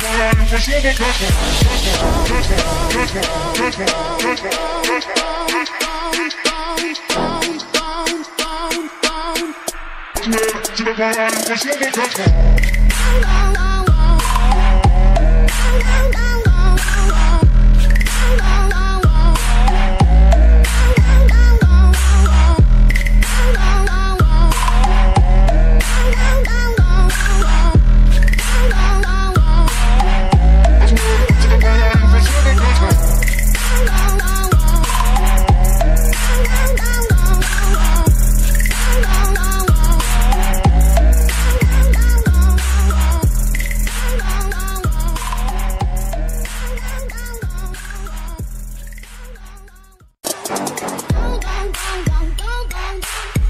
lá, eu vou Bounce.